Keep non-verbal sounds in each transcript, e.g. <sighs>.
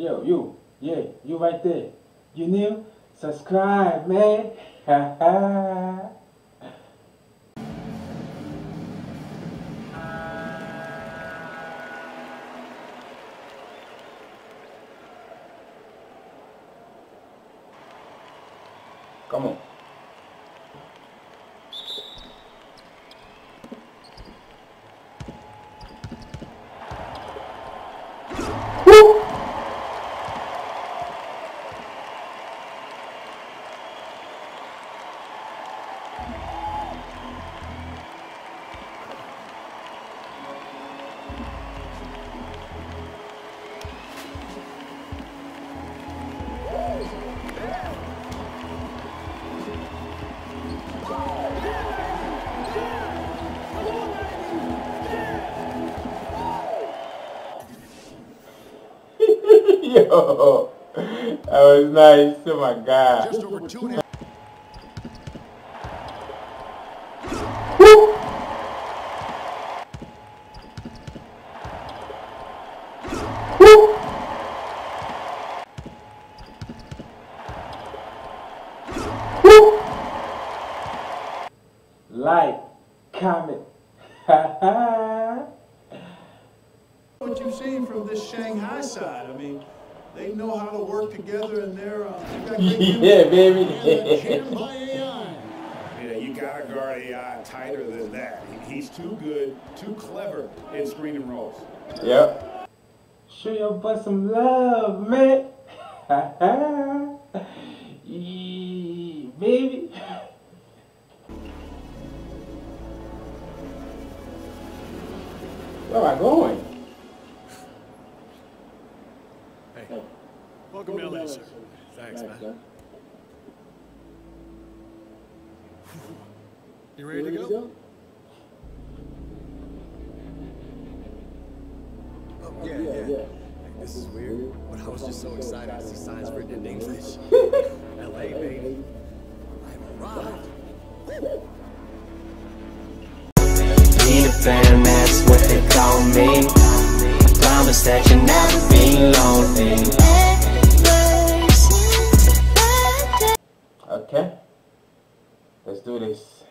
yo, you, yeah, you right there. You new? Subscribe, man. Nice. Oh my god. Just over. In screen and rolls. Yep. Show your butt some love, man. Ha ha. Yeah, baby. Where am I going? Hey, welcome to LA, sir. Thanks, man. You ready to go? Oh, yeah, yeah. Hey, This is weird, but I was just so excited to see signs written in English. <laughs> LA, baby. I've arrived. Peter Pan, that's what they call me. I Promise that you'll never be lonely. Okay. Let's do this.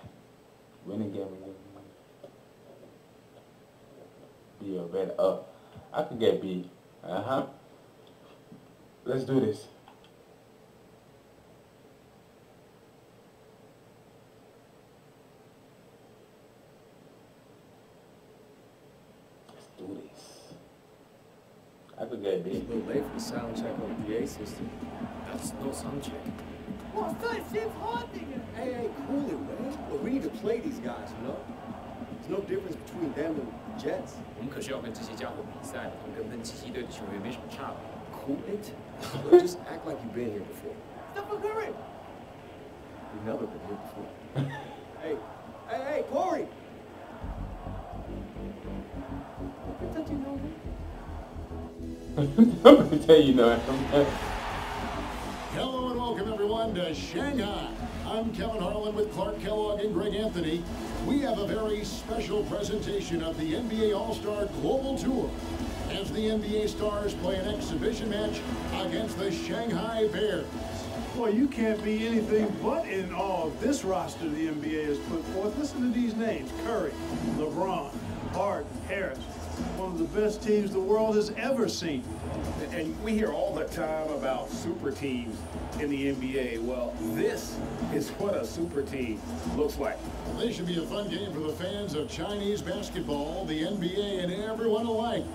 Win again. Win B or better up. I could get B. Uh huh. Let's do this. Let's do this. I could get B. A little late for the sound check on the PA system. That's no sound check. Hey, hey, cool it, man. Look, we need to play these guys, you know? There's no difference between them and the Jets. 我们可是要跟这些家伙比赛，他们跟喷气机队的球员没什么差别。 Cool it? <laughs> Look, just act like you've been here before. You've never been here before. <laughs> hey, hey, hey, Corey! I thought you <laughs> know me. I'm gonna tell you no. Hello and welcome everyone to Shanghai. I'm Kevin Harlan with Clark Kellogg and Greg Anthony. We have a very special presentation of the NBA All-Star Global Tour as the NBA Stars play an exhibition match against the Shanghai Bears. Boy, you can't be anything but in awe of this roster the NBA has put forth. Listen to these names Curry, LeBron, Harden, Harris. One of the best teams the world has ever seen. And we hear all the time about super teams in the NBA. Well, this is what a super team looks like. This should be a fun game for the fans of Chinese basketball, the NBA, and everyone alike.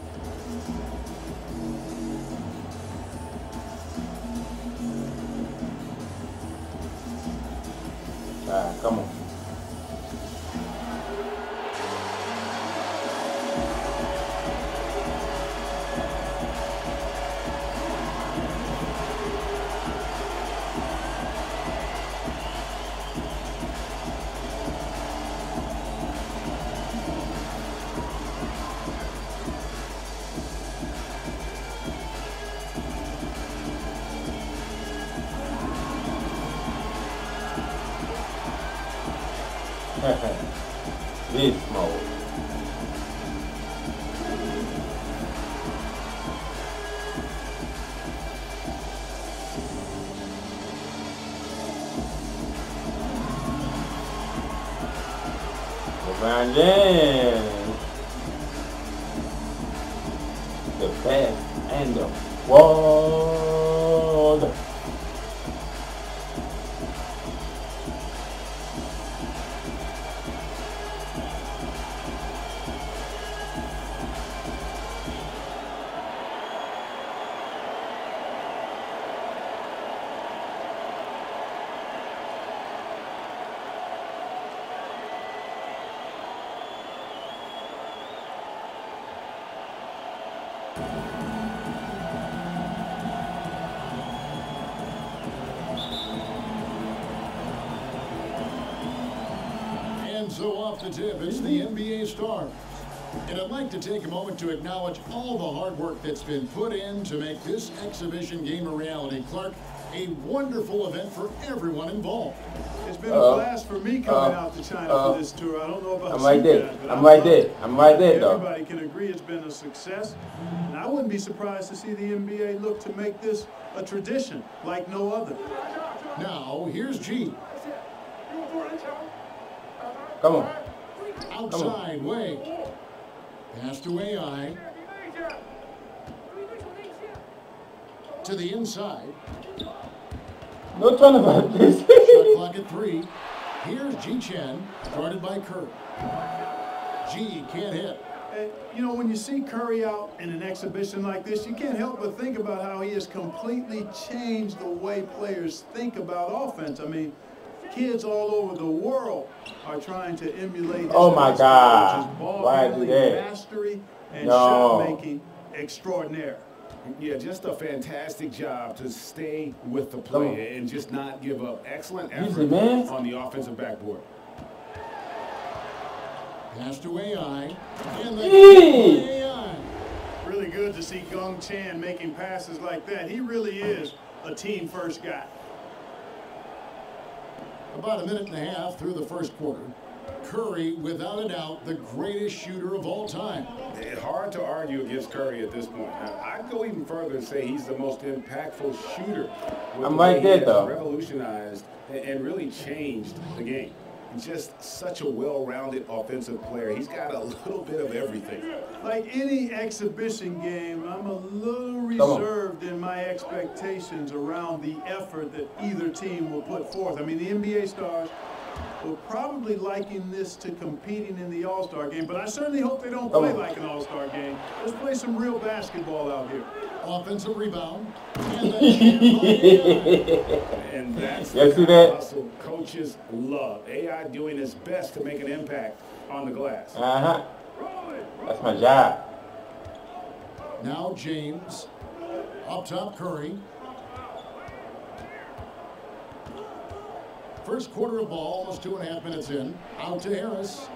Ah, come on. Off the tip, it's the NBA stars. And I'd like to take a moment to acknowledge all the hard work that's been put in to make this exhibition game a reality. Clark, a wonderful event for everyone involved. It's been Uh, a blast for me coming uh, out to China uh, for this tour. I don't know about I'm you right there. guys, I'm I right there. I'm right there, though. Everybody can agree it's been a success. And I wouldn't be surprised to see the NBA look to make this a tradition like no other. Now, here's G. Come on. Outside, way. Pass to AI. To the inside. No talking about this. Shot clock at three. Here's G Chen, guarded by Curry. G can't hit. And, you know, when you see Curry out in an exhibition like this, you can't help but think about how he has completely changed the way players think about offense. I mean, kids all over the world are trying to emulate his Oh, my God. which is ball Why do that? mastery, and No. shot making extraordinaire. Yeah, just a fantastic job to stay with the play and just not give up. Excellent effort man. on the offensive backboard. Pass to AI. And the AI. Really good to see Gong Chan making passes like that. He really is a team first guy. About a minute and a half through the first quarter. Curry, without a doubt, the greatest shooter of all time. It's hard to argue against Curry at this point. Now, I'd go even further and say he's the most impactful shooter. I'm right there, though. Revolutionized and, and really changed the game. He's just such a well-rounded offensive player. He's got a little bit of everything. Like any exhibition game, I'm a little reserved in my expectations around the effort that either team will put forth. I mean, the NBA stars will probably liken this to competing in the All-Star game, but I certainly hope they don't play like an All-Star game. Let's play some real basketball out here. Offensive rebound. And. <laughs> And that's You the that? hustle coaches love. AI doing his best to make an impact on the glass. Uh huh. That's my job. Now James. Up top, Curry. First quarter of ball, almost two and a half minutes in. Out to Harris.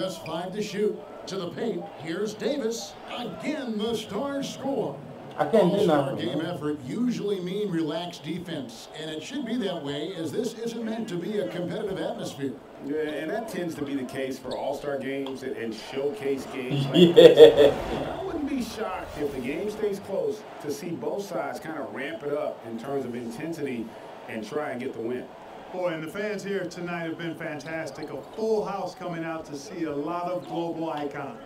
Just five to shoot. To the paint. Here's Davis. Again, the Stars score. I can't do All-star nothing. game effort usually mean relaxed defense, and it should be that way as this isn't meant to be a competitive atmosphere. Yeah, and that tends to be the case for all-star games and, and showcase games <laughs> like this. Yeah. I wouldn't be shocked if the game stays close to see both sides kind of ramp it up in terms of intensity and try and get the win. Boy, and the fans here tonight have been fantastic. A full house coming out to see a lot of global icons.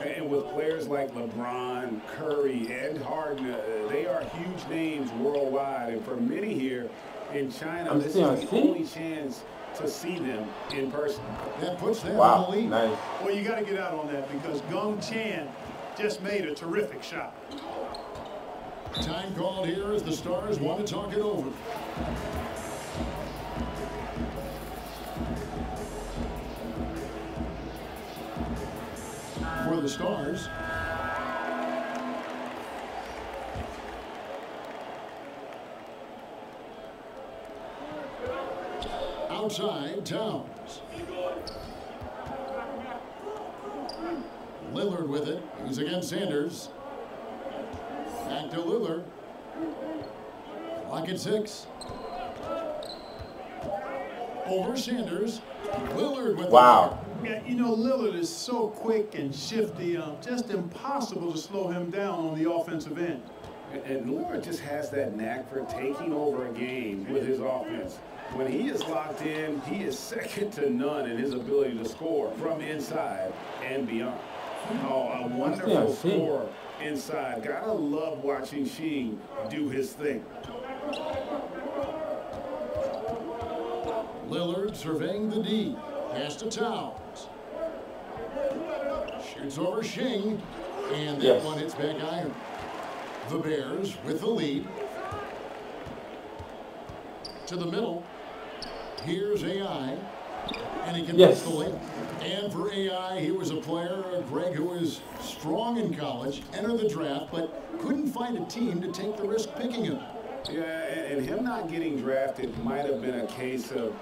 And with players like LeBron, Curry, and Harden, uh, they are huge names worldwide. And for many here in China, I'm this is the only chance to see them in person. That puts them in Wow. the lead. Nice. Well, you got to get out on that because Gong Chan just made a terrific shot. Time called here as the Stars want to talk it over. The Stars, outside Towns. Lillard with it. He's against Sanders. Back to Lillard. Clock at six. Over Sanders. Lillard with Wow. Yeah, you know, Lillard is so quick and shifty, uh, just impossible to slow him down on the offensive end. And Lillard just has that knack for taking over a game with his offense. When he is locked in, he is second to none in his ability to score from inside and beyond. Oh, a wonderful see. score inside. Gotta love watching Sheen do his thing. Lillard surveying the D. Pass to Towns. Shoots over Shing. And that Yes. one hits back iron. The Bears with the lead. To the middle. Here's AI. And he can Yes. the layup. And for AI, he was a player, uh, Greg, who was strong in college, entered the draft, but couldn't find a team to take the risk picking him. Yeah, and, and him not getting drafted might have been a case of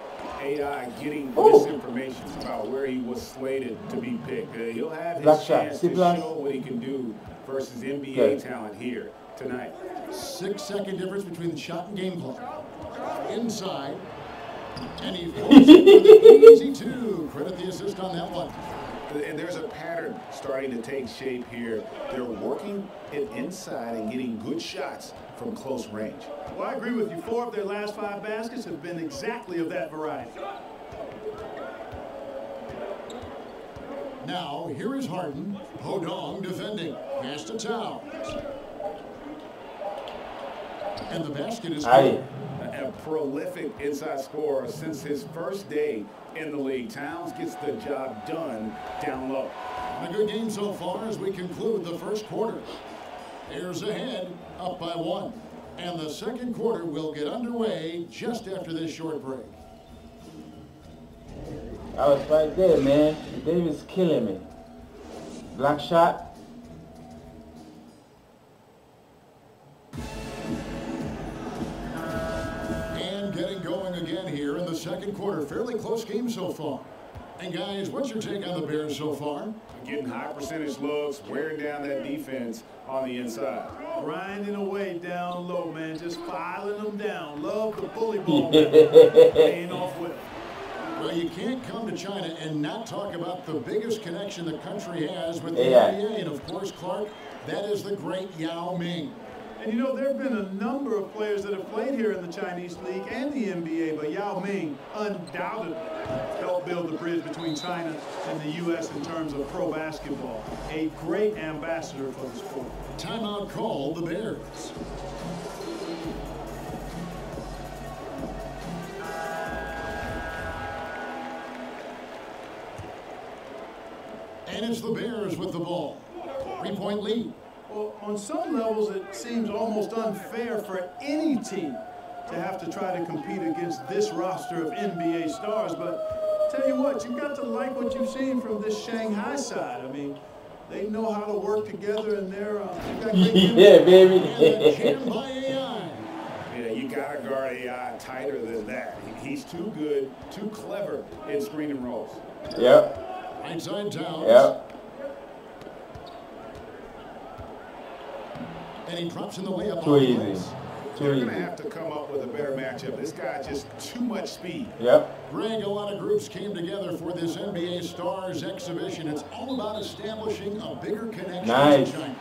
AI getting Ooh. misinformation about where he was slated to be picked. Uh, he'll have his Black chance See to black? show what he can do versus NBA Good. talent here tonight. Six second difference between the shot and game clock. Inside. And he <laughs> forces it with an easy two. Credit the assist on that one. And there's a pattern starting to take shape here. They're working it inside and getting good shots from close range. Well, I agree with you. Four of their last five baskets have been exactly of that variety. Now, here is Harden. Hodong defending. Pass to Towns. And the basket is Aye. good. A prolific inside scorer since his first day in the league. Towns gets the job done down low. A good game so far as we conclude the first quarter. Bears ahead, up by one. And the second quarter will get underway just after this short break. I was right there, man. David's killing me. Black shot. Here in the second quarter. Fairly close game so far. And guys, what's your take on the Bears so far? Getting high percentage looks, wearing down that defense on the inside. Grinding away down low, man. Just filing them down. Love the bully ball. <laughs> man. Paying off well. Well, you can't come to China and not talk about the biggest connection the country has with the Yeah. NBA. And of course, Clark, that is the great Yao Ming. And you know, there have been a number of players that have played here in the Chinese League and the NBA, but Yao Ming undoubtedly helped build the bridge between China and the U.S. in terms of pro basketball. A great ambassador for the sport. Timeout call, the Bears. And it's the Bears with the ball. Three-point lead. Well, on some levels, it seems almost unfair for any team to have to try to compete against this roster of NBA stars. But tell you what, you've got to like what you've seen from this Shanghai side. I mean, they know how to work together, <laughs> and they're uh, got yeah, baby. jam by Yeah, you gotta guard AI tighter than that. He's too good, too clever in screen and rolls. yep. Right side Towns. Yep. And he drops in the way up Too on the easy. Too They're easy. gonna have to come up with a better matchup. This guy just too much speed. Yep. Greg, a lot of groups came together for this NBA Stars exhibition. It's all about establishing a bigger connection Nice. to China.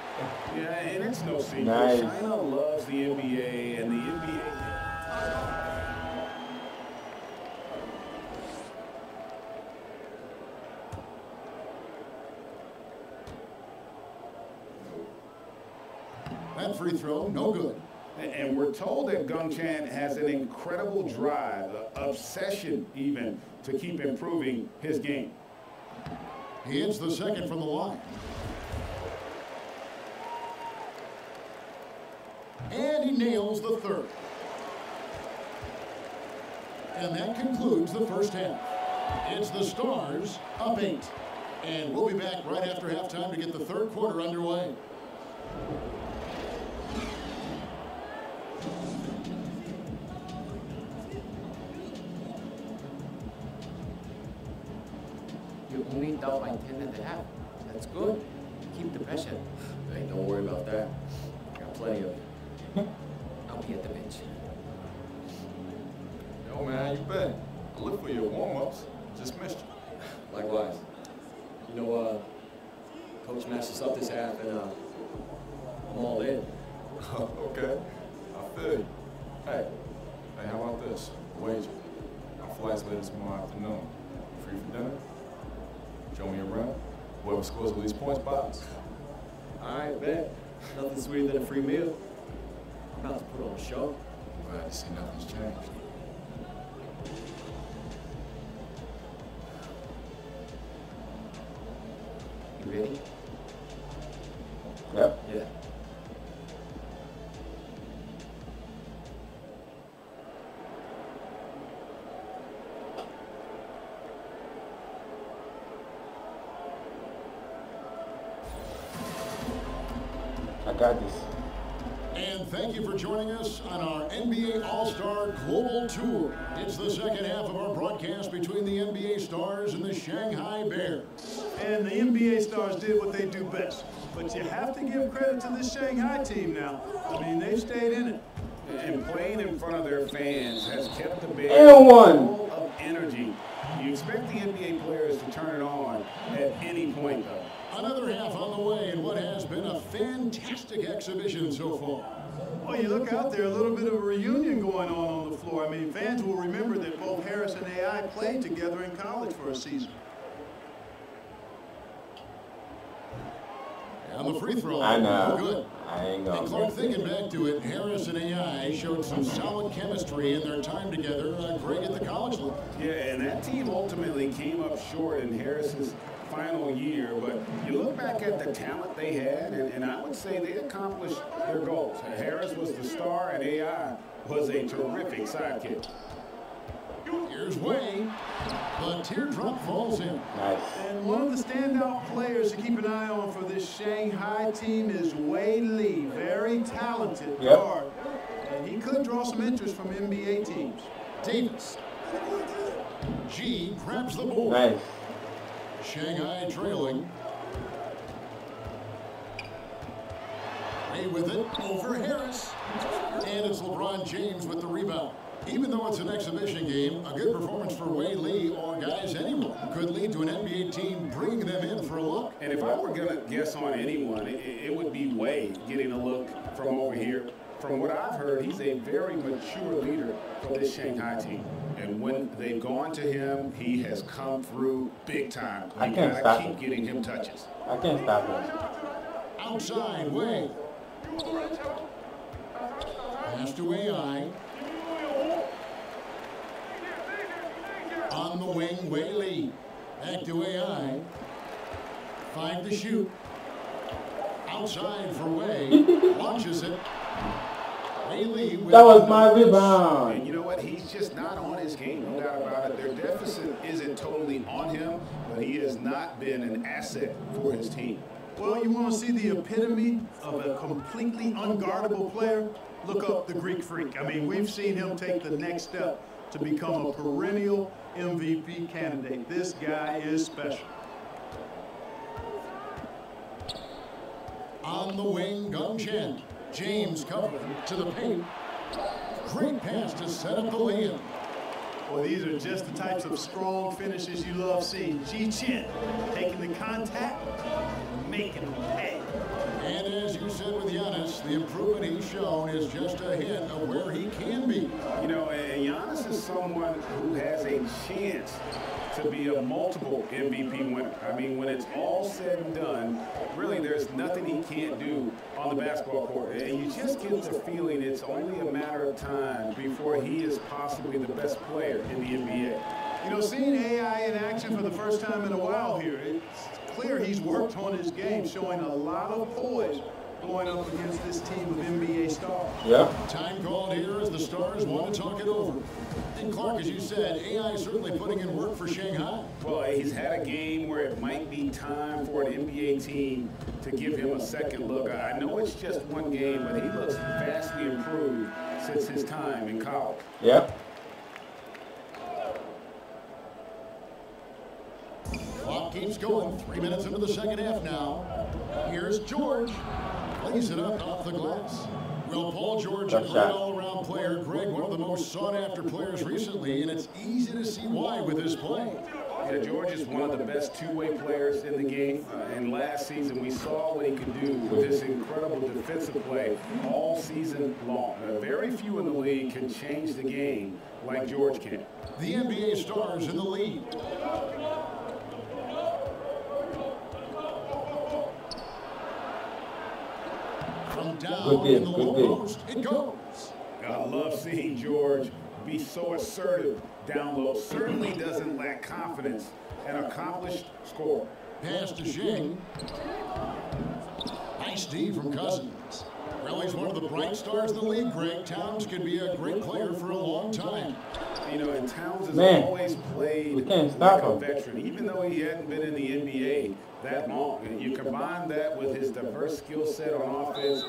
Yeah, and it's no secret. Nice. China loves the NBA, and the NBA. That free throw, no good. And we're told that Gungchan has an incredible drive, obsession even, to keep improving his game. He hits the second from the line. And he nails the third. And that concludes the first half. It's the Stars up eight. And we'll be back right after halftime to get the third quarter underway. Down by 10 and a half. That's good. Keep the pressure. Hey, don't worry about that. Got plenty of it. Whoever scores the least points buys. I bet. Nothing sweeter than a free meal. About to put on a show. Glad to see nothing's changed. You ready? Us on our NBA All-Star Global Tour. It's the second half of our broadcast between the NBA Stars and the Shanghai Bears. And the NBA stars did what they do best. But you have to give credit to the Shanghai team now. I mean, they've stayed in it. And playing in front of their fans has kept the Bears full of energy. You expect the NBA players to turn it on at any point, though. Another half on the way in what has been a fantastic exhibition so far. Well, you look out there, a little bit of a reunion going on on the floor. I mean, fans will remember that both Harris and AI played together in college for a season. And the free throw. I know. Good. I ain't And gonna. Clark, thinking back to it, Harris and AI showed some solid chemistry in their time together. Uh, Greg at the college level. Yeah, and that team ultimately came up short in Harris's final year, but you look back at the talent they had, and, and I would say they accomplished their goals. Harris was the star, and AI was a terrific sidekick. Here's Way. The teardrop falls in. Nice. And one of the standout players to keep an eye on for this Shanghai team is Wei Lee. Very talented Yep. guard. And he could draw some interest from NBA teams. Davis. G grabs the ball. Nice. Shanghai trailing. Way with it over Harris. And it's LeBron James with the rebound. Even though it's an exhibition game, a good performance for Wei Lee or guys anyone could lead to an NBA team bringing them in for a look. And if I were going to guess on anyone, it, it would be Wade getting a look from over here. From what I've heard, he's a very mature leader for this Shanghai team. And when they've gone to him, he has come through big time. I can't stop keep him. getting him touches. I can't stop him. Outside, Way. Pass to AI. On the wing, Way Lee. Back to AI. Find the shoot. Outside for Way. Launches it. Way with That was my And rebound. you know what? He's just not on his game, no doubt about it. Their deficit isn't totally on him, but he has not been an asset for his team. Well, you want to see the epitome of a completely unguardable player? Look up the Greek Freak. I mean, we've seen him take the next step to become a perennial MVP candidate. This guy is special. On the wing, Gung Chen. James covering to the paint. Great pass to set up the lay-in. Well, these are just the types of strong finishes you love seeing. Ji Chen taking the contact, making them pay. And as you said with Giannis, the improvement he's shown is just a hint of where he can be. You know, and Giannis is someone who has a chance to be a multiple MVP winner. I mean, when it's all said and done, really there's nothing he can't do on the basketball court. And you just get the feeling it's only a matter of time before he is possibly the best player in the NBA. You know, seeing AI in action for the first time in a while here, it's clear he's worked on his game, showing a lot of poise going up against this team of NBA stars. Yep. Time called here as the Stars want to talk it over. And Clark, as you said, AI is certainly putting in work for Shanghai. Well, he's had a game where it might be time for an NBA team to give him a second look. I know it's just one game, but he looks vastly improved since his time in college. Yep. Clock keeps going. Three minutes into the second half now. Here's George. Plays it up off the glass. Well, Paul George, a Tough great all-around player. Greg, one of the most sought-after players recently, and it's easy to see why with his play. Yeah, George is one of the best two-way players in the game. Uh, and last season, we saw what he could do with this incredible defensive play all season long. Uh, very few in the league can change the game like George can. The NBA stars in the lead. From down Good in the good low it goes. I love seeing George be so assertive down low. Certainly doesn't lack confidence. An accomplished scorer. Pass to Shing. Nice D from Cousins. Well, he's one of the bright stars in the league, Greg. Towns could be a great player for a long time. You know, and Towns has Man, always played we can't stop like a him. veteran, even though he hadn't been in the NBA that long. And you combine that with his diverse skill set on offense,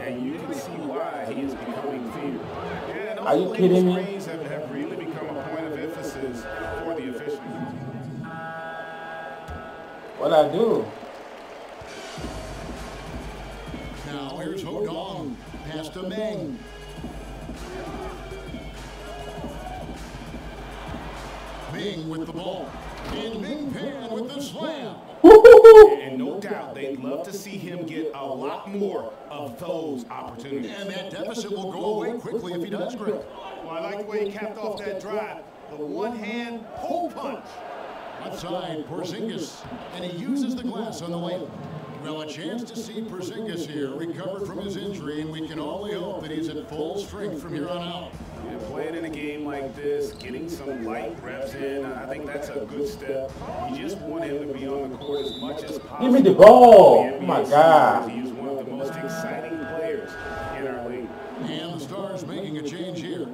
and you can see why he is becoming feared. Yeah, and Are you those kidding me? Have, have really become a point of emphasis for the officials. What I do? Now here's Hodong. Pass to Meng. Ming with the ball. And Ming Pan with the slam. <laughs> And no doubt they'd love to see him get a lot more of those opportunities. And that deficit will go away quickly if he does, Greg. Well, I like the way he capped off that drive. The one hand pull punch. Outside, Porzingis. And he uses the glass on the layup. Well, a chance to see Porzingis here recovered from his injury, and we can only hope that he's at full strength from here on out. Yeah, playing in a game like this, getting some light reps in, I think that's a good step. You just want him to be on the court as much as possible. Give me the ball. The Oh my God. sees He is one of the most exciting players in our league. And the Stars making a change here.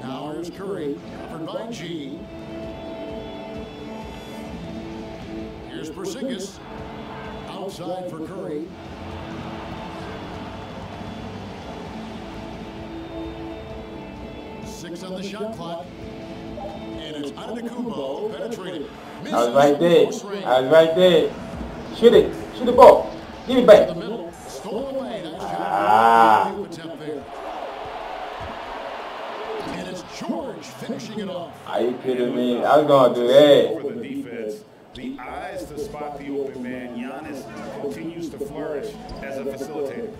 Now here's Curry, covered by G. Here's Porzingis, outside for Curry. Six on the shot clock. And it's Antetokounmpo penetrating. I was right there. Misses close range. I was right there. Shoot it. Shoot the ball. Give me back. the middle, stolen away. Ah. Good attempt there. And it's George finishing it off. Are you kidding me? I was gonna do that. Over the defense, the eyes to spot the open man. Giannis continues to flourish as a facilitator.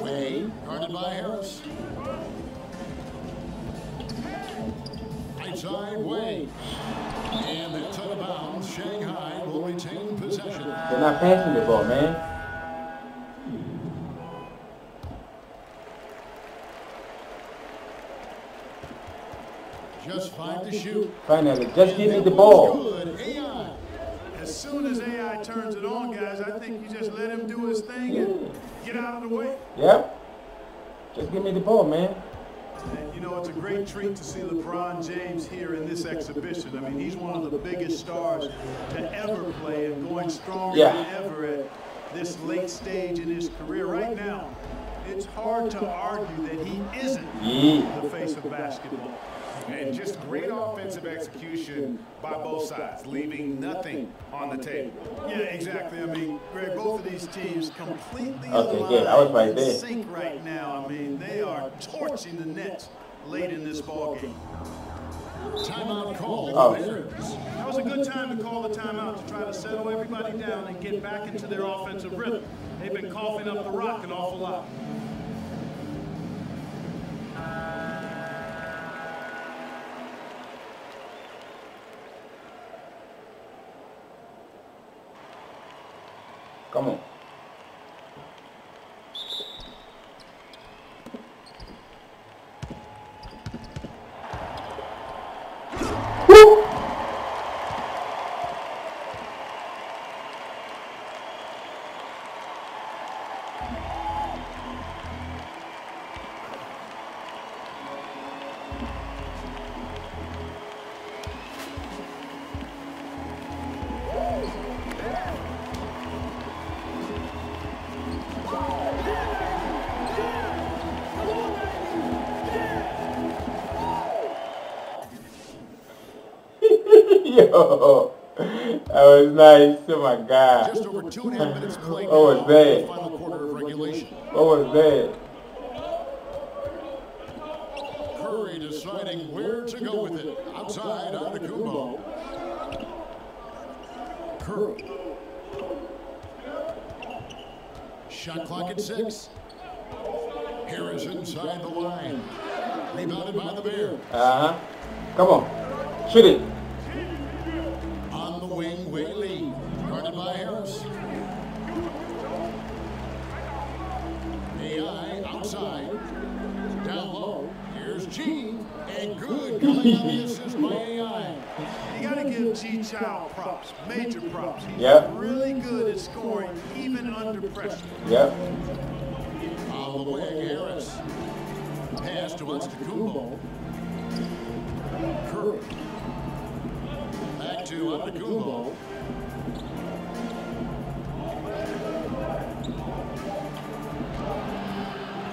Way guarded by Harris. Outside Way. And that's out of bounds. Shanghai will retain possession. They're not passing the ball, man. Just five to shoot. Finally, just give me the ball. one's Good. AI. As soon as AI turns it on, guys, I think you just let him do his thing and get out of the way. Yep. Just give me the ball, man. And you know, it's a great treat to see LeBron James here in this exhibition. I mean, he's one of the biggest stars to ever play and going stronger Yeah. than ever at this late stage in his career. Right now, it's hard to argue that he isn't Yeah. the face of basketball. And just great offensive execution by both sides, leaving nothing on the table. Yeah, exactly. I mean, Greg, both of these teams completely Okay, good. I was right in there. sync right now. I mean, they are torching the Nets late in this ball game. Timeout call. Oh. That was a good time to call the timeout to try to settle everybody down and get back into their offensive rhythm. They've been coughing up the rock an awful lot. Come on. Yo, <laughs> that was nice. Oh my God. Just over two and a half minutes played What was that? the final quarter of regulation. What was that? Curry deciding where to go with it. Outside Antetokounmpo. Curry. Shot clock at six. Harris inside the line. Rebounded by the Bears. Uh huh. Come on. Shoot it. Good coming on the assist by AI. You got to give G Child props, major props. He's Yep. really good at scoring, even under pressure. Yep. On the wing, Harris. Pass to Antetokounmpo. Curry. Back to.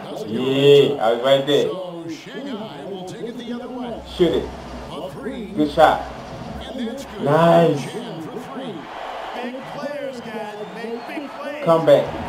Doesn't. Yeah, I was right there. So Shanghai will take it the other way. Shoot it. Good shot. Nice. Come for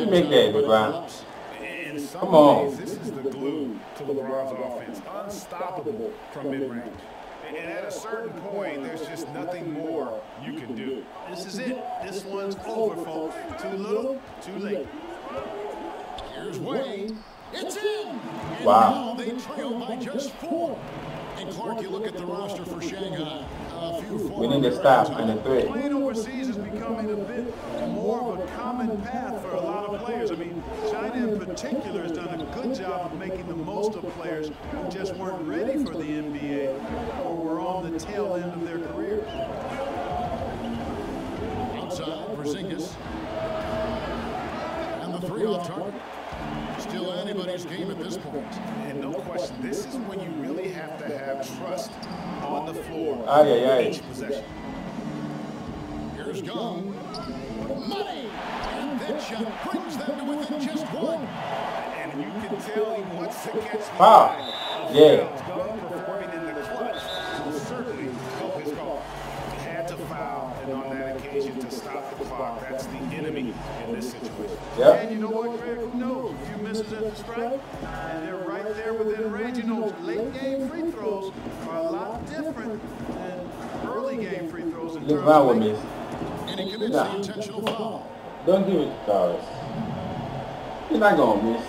you make that, LeBron? In some Come on. ways, this is the glue to LeBron's offense. Unstoppable from mid-range. And at a certain point, there's just nothing more you can do. This is it. This one's over, folks. Too little, too late. Here's Wayne. It's in. And Wow. they trail by just four. And Clark, you look at the roster for Shanghai. A few We need to stop on the three. Playing overseas is becoming a bit more of a common path for a lot of players. I mean, China in particular has done a good job of making the most of players who just weren't ready for the NBA or were on the tail end of their careers. Outside, Porzingis. And the three off target. Still anybody's game at this point. And no question, this is when you really have to have trust on the floor Ay, ay, ay. each possession. Here's Gong. Money! And that shot brings them to within just one. And you can tell he wants to catch the of Yeah. performing in the clutch will certainly help his. He had to foul, and on that occasion to stop the clock. That's the enemy in this situation. Yep. And you know what, Greg? Who knows? A few misses at the strike, and they're right there within range. You know, late game free throws are a lot different than early game free throws in terms LeBron will of miss. And he commits Nah. the intentional foul. Don't give it to Torres. You're not gonna miss.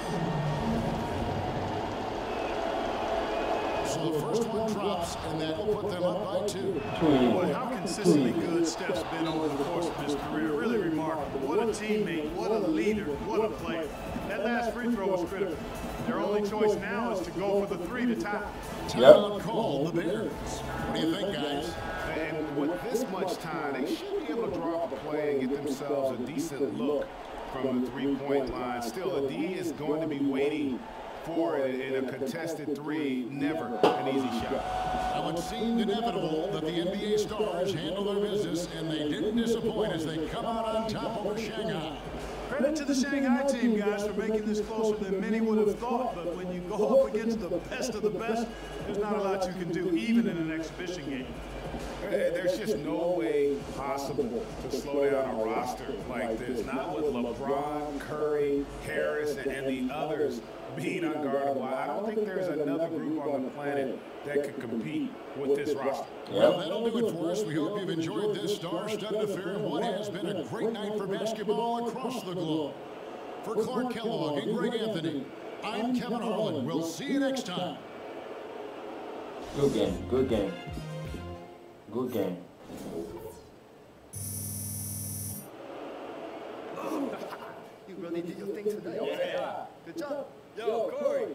So the first one drops, and that will put them up by two. Boy, how consistently good Steph's been over the course of his career. Really remarkable. What a teammate, what a leader, what a player. That last free throw was critical. Their only choice now is to go for the three to tie. Timeout call, the Bears. What do you think, guys? And with this much time, they should be draw up a play and get themselves a decent look from the three-point line. Still, the D is going to be waiting for it in a contested three. Never an easy shot. Now it seemed inevitable that the NBA stars handle their business, and they didn't disappoint as they come out on top over Shanghai. Credit to the Shanghai team, guys, for making this closer than many would have thought. But when you go up against the best of the best, there's not a lot you can do, even in an exhibition game. There's just no way possible to slow down a roster like this. Not with LeBron, Curry, Harris, and, and the others being unguardable. I don't think there's another group on the planet that could compete with this roster. Well, that'll do it for us. We hope you've enjoyed this star-studded affair of what has been a great night for basketball across the globe. For Clark Kellogg and Greg Anthony, I'm Kevin Harlan. We'll see you next time. Good game. Good game. Good game. You really did your thing today. Yeah. Good job. Yo, Corey.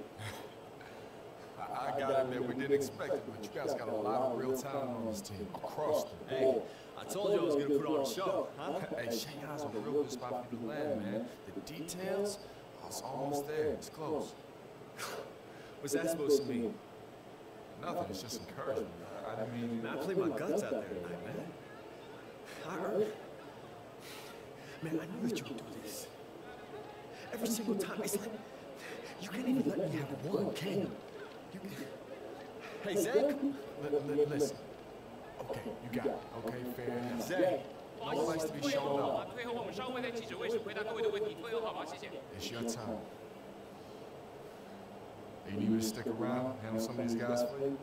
I, I gotta admit, we didn't expect it, but you guys got a lot of real talent on this team across the Hey, board. I told you I was gonna put on a show, huh? Hey, Shanghai's a real good spot for you to land, man. The details, I was almost there. It's close. <sighs> What's that supposed to mean? Nothing. It's just encouragement. I mean, I play my guts out there tonight, man. I heard. Man, I knew that you would do this. Every single time, it's like you can't even let me have one, can you? you can... Hey, Zach. listen. Okay, you got it. Okay, fair. Zach. It's your time. You need me to stick around, handle some of these guys for you?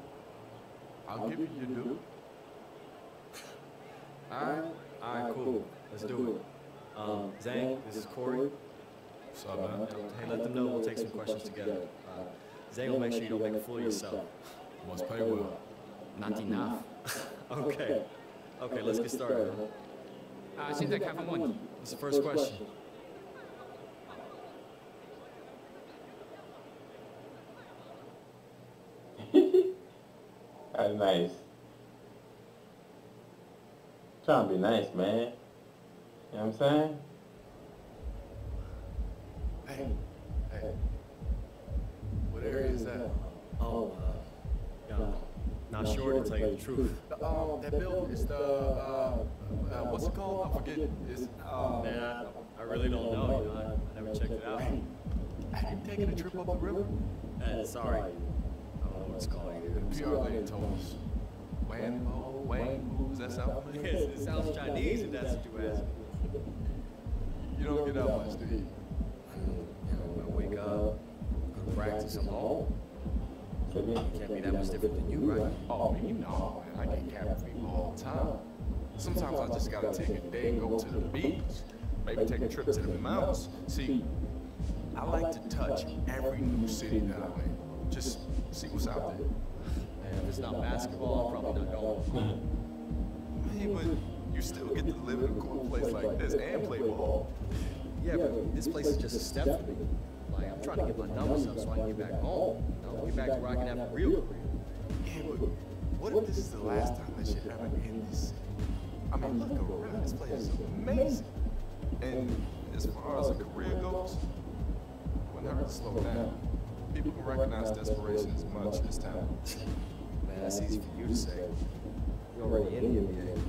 I'll, give you the due. Alright, alright, cool. Let's do it. Um, uh, Zane, this is Corey. What's up, man? Hey, let them know we'll take some questions together. Uh, Zane will make sure you don't make a fool of yourself. Must pay well. Not enough. <laughs> okay. Okay, let's get started. Uh, seems like half a one. What's the first question? That's nice. Trying to be nice, man. You know what I'm saying? Hey, hey. What area is that? Oh, uh, yeah, not sure to tell you the truth. Um, that building is the, uh, uh, what's it called? I forget. It's, uh, Man, I, I really don't know. You know, I, I never checked it out. have you taken a trip up the river? Uh, sorry. I don't know what it's called either. The PR lady told us. Wang, Wang, does that sound <laughs> familiar? Yes, it sounds Chinese if that's what you ask. You don't get out much, do you? I wake up, go to practice, I'm home. Can't be that much different than you, right? Oh, me, no, man. I get cabin fever all the time. Sometimes I just gotta take a day and go to the beach. Maybe take a trip to the mountains. See, I like to touch every new city that I'm in. Just see what's out there. And if it's not basketball, I'm probably not going. Hey, but you still get to live in a cool place like this and play ball. Yeah, but this place is just a step for me. Like, I'm trying to get my numbers up so I can get back home. Know, get back to where I can have a real career. Yeah, but what if this is the last time that shit ever in this city? I mean, look around. This place is amazing. And as far as a career goes, wouldn't hurt to slow down. People can recognize desperation as much as talent. Man, that's easy for you to say. You're already in the NBA.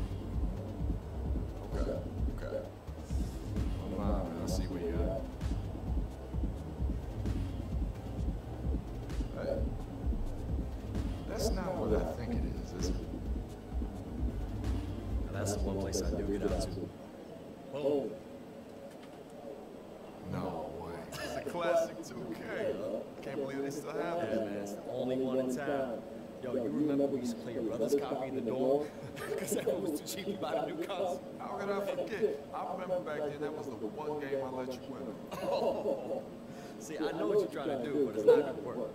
Used to play your brother's copy in the dorm? Because <laughs> everyone was too cheap to buy a new console. How could I forget? I remember back then that was the one game I let you win. Oh. <laughs> See, I know what you're trying to do, but it's not gonna work.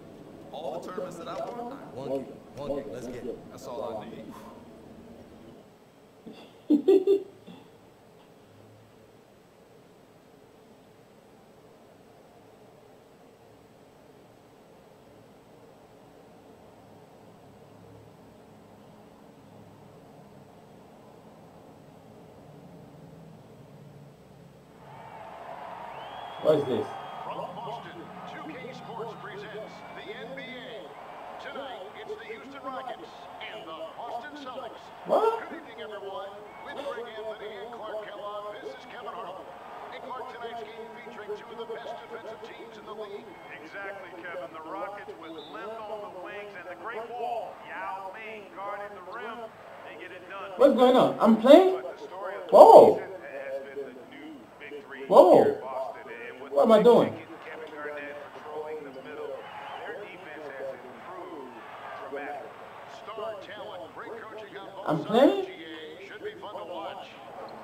All the tournaments that I won, One game, one game, let's get it. that's all I need. <laughs> What is this? From Boston, 2K Sports presents the NBA. Tonight, it's the Houston Rockets and the Boston Celtics. What? Good evening, everyone. With Greg Anthony and Clark Kellogg, this is Kevin Harlan. And Clark, tonight's game featuring two of the best defensive teams in the league. Exactly, Kevin. The Rockets with length on the wings and the Great Wall. Yao Ming guarding the rim. They get it done. What's going on? I'm playing? But the story Whoa. season has been the new victory Whoa. here in Boston. And with What am I doing? Jenkins, Kevin Garnett patrolling the middle, their defense has improved dramatically. Star talent, great coaching on both I'm playing? Should be fun to watch.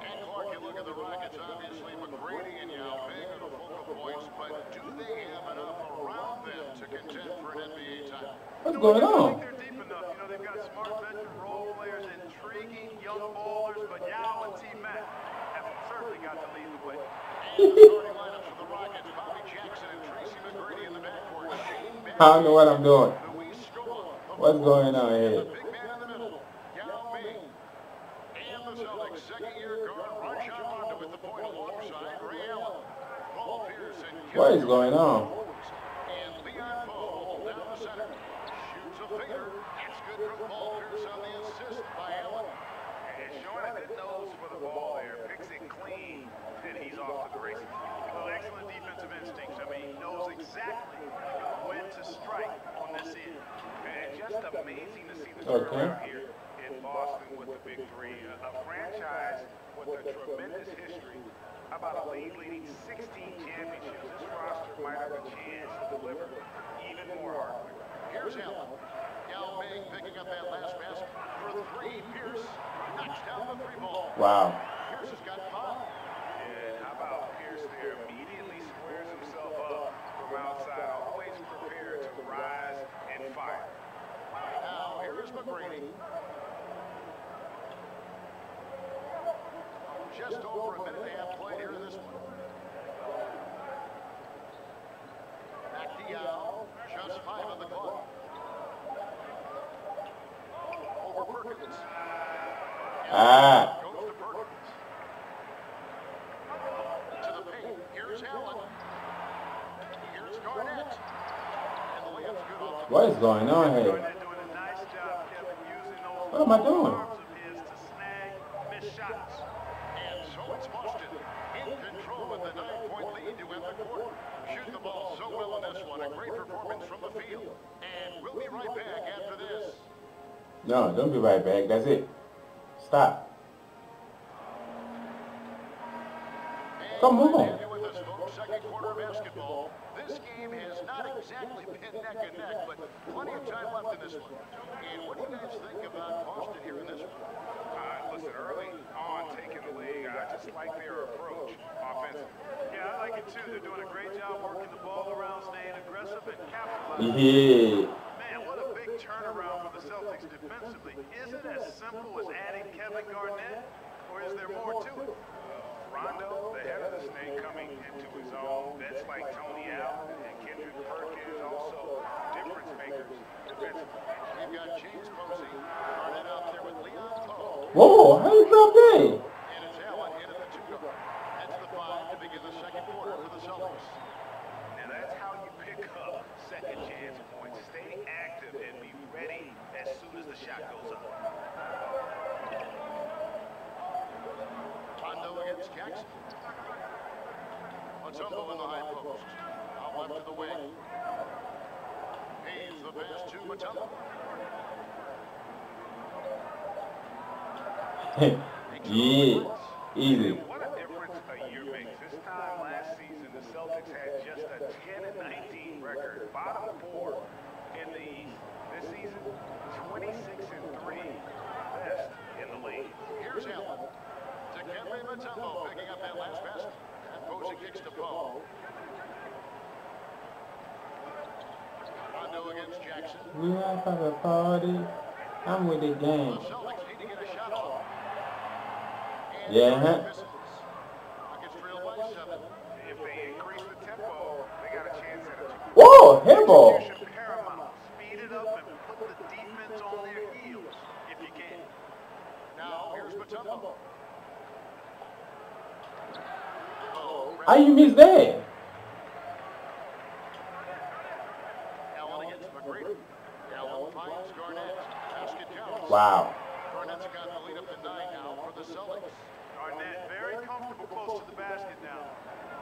And Clark, you look at the Rockets, obviously McGrady and Yao Ming the focal points, but do they have enough around them to contend for an NBA title? What's going on? I don't know what I'm doing. What's going on here? What is going in the middle, Yao Ming. And the Celtics second-year guard, Rajon Rondo with the point alongside Ray Allen. Paul Pierce and What is Kevin going on? And Leon Powe down the center. Shoots a finger. That's good from Paul Pierce on the assist by Allen. And showing a good nose for the ball there, picks it clean, and he's off to the races. Well, excellent defensive instincts. I mean, he knows exactly when to strike on this end. And just amazing to see the Okay. turnaround here in Boston with the big three. A, a franchise with a tremendous history. How about a league leading 16 championships? This roster might have a chance to deliver even more hardware. Here's Allen. Yao Ming picking up that last pass for three. Pierce knocks down the three ball. Wow. Pierce has got five. And how about Pierce there immediately squares himself up from outside, always prepared to rise and fire. Now here's McGrady. Just over a minute and a half played here in this one. Back to Yao. Just five on the clock. Over Perkins. Ah. Goes to Perkins. To the paint. Here's Allen. Here's Garnett. And the layup's good off the What is going on here? Garnett doing a nice job, Kevin, using those What am I doing? arms of his to snag missed shots. And so it's Boston in control with a nine-point lead to end the quarter. Shooting the ball so well in this one. A great performance from the field. And we'll be right back after this. No, don't be right back. That's it. Stop. Come on. Continue with us, folks. Second quarter basketball. This game has not exactly been neck and neck, but plenty of time left in this one. And what do you guys think about Boston here in this one? Uh, listen, early on taking the lead, I just like their approach offensively. Yeah, I like it too. They're doing a great job working the ball around, staying aggressive and capitalizing. Yeah. Man, what a big turnaround for the Celtics defensively. Is it as simple as adding Kevin Garnett, or is there more to it? Rondo, the head of the snake, coming into his own. Vets like Tony Allen and Kendrick Perkins, also difference makers defensively. We've got James Posey running out there with Leon Powe. Whoa, how you drop that? And it's Allen in at the two guard. That's the five to begin the second quarter for the Celtics. Now that's how you pick up second chance points. Stay active and be ready as soon as the shot goes up. Rondo against Jackson. Mutombo in the high post. Out left to the wing. Hayes the pass to Mutombo. <laughs> yeah. Easy. What a difference a year makes. This time last season, the Celtics had just a 10 and 19 record, bottom four in the East. This season, 26 and 3, best in the league. Here's Allen. To Mutombo picking up that last basket. And Posey kicks to Powe. Rondo against Jackson. We have a party. I'm with the game. Yeah, huh? Whoa, hairball. execution paramount. Speed it up and put the defense on their heels if you can. Now here's Mutombo. Oh, How you miss that? Wow. Garnett's got the lead up to nine now for the Celtics. Garnett very comfortable close to the basket now.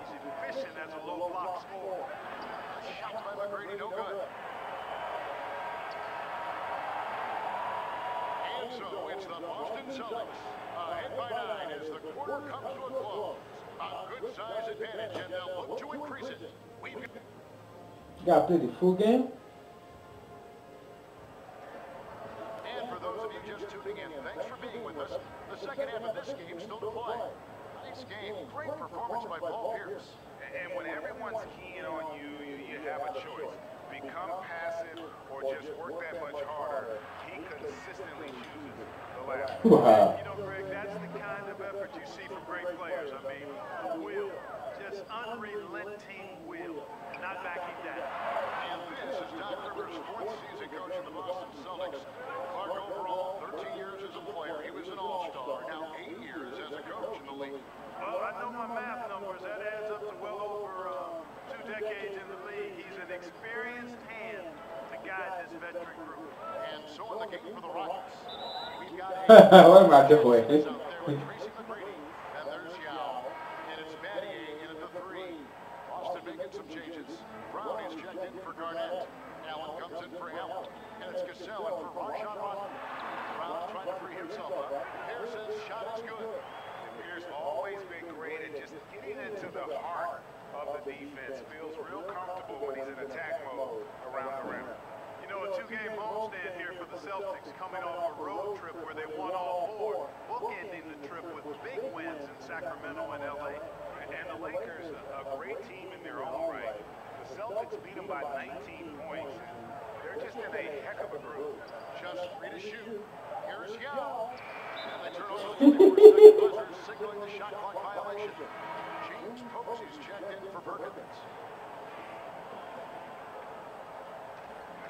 He's efficient as a low block scorer. Shot by McGrady, no good. And so it's the Boston Celtics uh, ahead by nine as the quarter comes to a close. A good size advantage, and they'll look to increase it. We've got You gotta play the full game? And for those of you just tuning in, thanks for being with us. The second half of this game still to play. Nice game, great performance by Paul Pierce. And when everyone's keying on you, you, you have a choice. Become passive or just work that much harder. He consistently chooses the latter. Wow. You know, Greg, that's the kind of effort you see from great players. I mean, will, just unrelenting will, not backing down. And this is Doc Rivers' fourth season coaching the Boston Celtics. Clark overall, 13 years as a player. He was an all-star. Now eight years as a coach in the league. Well, I know my math numbers. That adds up to well over uh, two decades in the league. He's an experienced hand to guide this veteran group. And so in the game for the Rockets, we've got <laughs> what am I doing? Tracy McGrady, and there's Yao, and it's Battier in at the three. Boston making some changes. Brown is checked in for Garnett. Allen comes in for Hamilton, and it's Cassell in for Rajon Rondo. Brown trying to free himself up. Pearson's shot is good. And Pierce always been great at just getting into the heart of the defense. Feels real comfortable when he's in attack mode around the rim. You know, a two-game homestand here for the Celtics coming off a road trip where they won all four, bookending the trip with big wins in Sacramento and L.A. And the Lakers, a great team in their own right. The Celtics beat them by 19 points. They're just in a heck of a group. Just free to shoot. Here's Yao. And they turn over the 24-second buzzer, signaling the shot clock violation. James Posey's checked in for Perkins.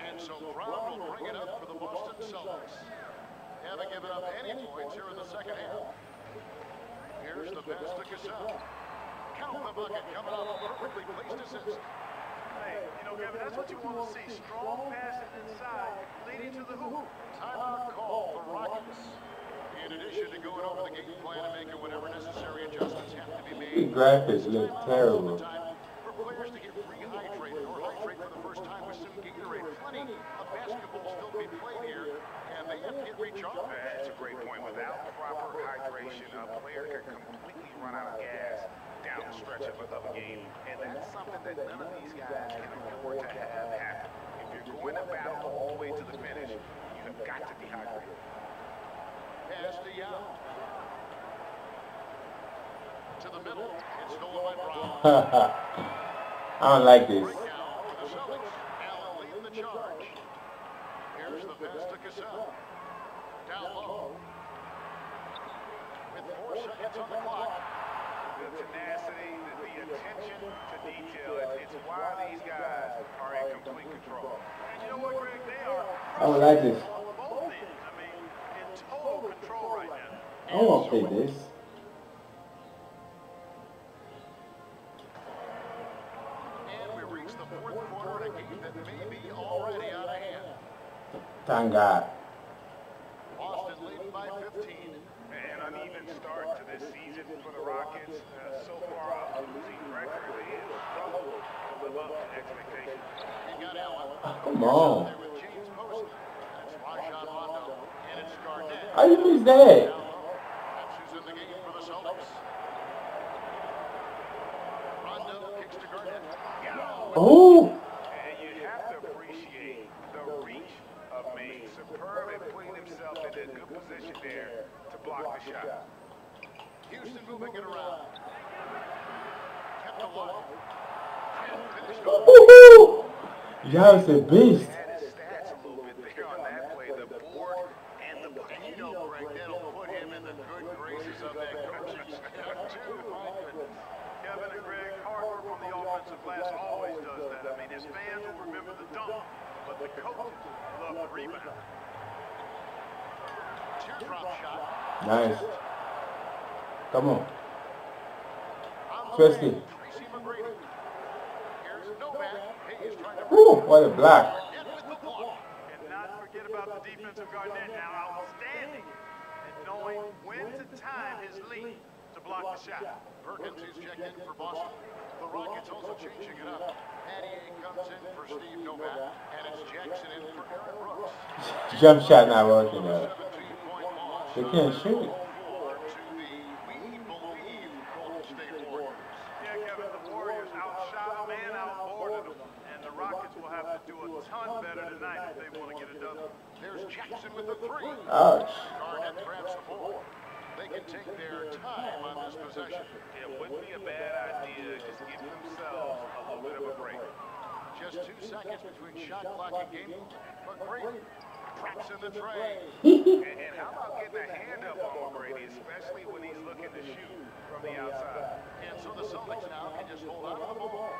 And so Brown will bring it up for the Boston Celtics. Haven't given up any points here in the second half. Here's the pass to Cassell. Count the bucket coming out of a perfectly placed assist. Hey, you know, Kevin, that's what you want to see. Strong passes inside, leading to the hoop. Timeout call for Rockets. In addition to going over the game plan and making whatever necessary adjustments have to be The made. graphics look terrible. Time for players to get rehydrated or hydrate for the first time with some Gatorade. Plenty of basketball still to be played here, and they have to get recharged. That's a great point. Without proper hydration, a player can completely run out of gas down the stretch of a, game. And that's something that none of these guys can afford to have happen. If you're going to battle all the way to the finish, you have got to be hydrated. Pass to Young. To the middle. It's stolen by Brown. <laughs> I don't like this. Breakdown for the Celtics. Allen leading the charge. Here's the pass to Cassell. Down low. With four seconds on the clock. The tenacity, the, the attention to detail, it's why these guys are in complete control. And you know what, Greg? They are I would like this. on both ends. I mean, in total control right now. I want to play this. And we reach the fourth quarter in a game that may be already out of hand. Thank God. Boston leading by 15. An uneven start to this season for the Rockets. Uh, so far, a losing record. They have struggled to live up to expectations. You got Allen. Come on. There with James Posey. That's Rajon Rondo. And it's Garnett. How you miss that? Down low. That's who's in the game for the Celtics. Rondo kicks to Garnett. Oh, And you have to appreciate the reach of May. Superb at putting himself in a good position there to block the shot. Houston moving it around. Kept alive. And finished off. woohoo! Y'all a beast. Nice. Come on. On the Twisty. way, Tracy McGrady. Here's Novak. What a block. Forget about the defensive Garnett now, outstanding knowing when to time his lead to block the shot. Perkins checked in for Boston. The Rockets also changing it up. Comes in for Steve Novak, and it's Jackson in for Aaron Brooks. Jump shot not working. They can't shoot it. Four to the, we believe, Golden State Warriors. Yeah, Kevin, the Warriors outshot them and outboarded them. And the Rockets will have to do a ton better tonight if they want to get it done. There's Jackson with the three. Ouch. Garnett grabs the ball. They can take their time on this possession. It wouldn't be a bad idea to just give themselves a little bit of a break. Just two seconds between shot clock and game. But Brady traps in the. And, and how about getting a hand up on Brady, especially when he's looking to shoot from the outside? And so the Celtics now can just hold on to the ball.